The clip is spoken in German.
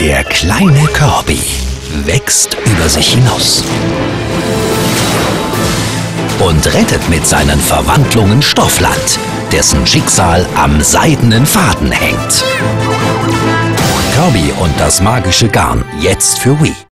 Der kleine Kirby wächst über sich hinaus und rettet mit seinen Verwandlungen Stoffland, dessen Schicksal am seidenen Faden hängt. Kirby und das magische Garn, jetzt für Wii.